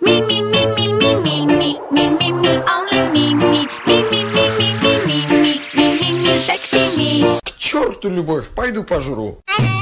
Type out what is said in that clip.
Me, me, me, me, me, me, me, me, me, me, only me, me, me, me, me, me, me, me, me, me, me, me, sexy me. К черту любовь, пойду пожру. Ага.